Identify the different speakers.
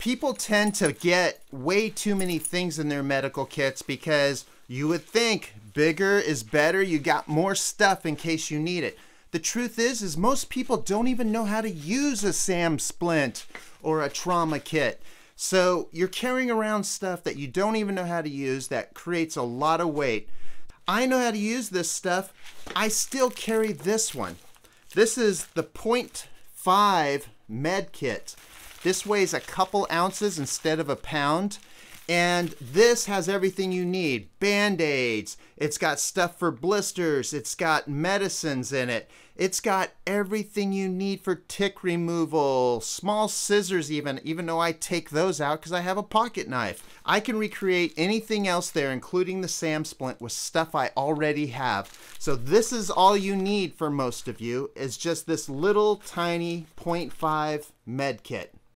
Speaker 1: people tend to get way too many things in their medical kits because you would think bigger is better. You got more stuff in case you need it. The truth is, is most people don't even know how to use a SAM splint or a trauma kit. So you're carrying around stuff that you don't even know how to use that creates a lot of weight. I know how to use this stuff. I still carry this one. This is the 0.5 med kit. This weighs a couple ounces instead of a pound. And this has everything you need band aids, it's got stuff for blisters, it's got medicines in it, it's got everything you need for tick removal, small scissors, even, even though I take those out because I have a pocket knife. I can recreate anything else there, including the SAM splint, with stuff I already have. So, this is all you need for most of you, is just this little tiny 0.5 med kit.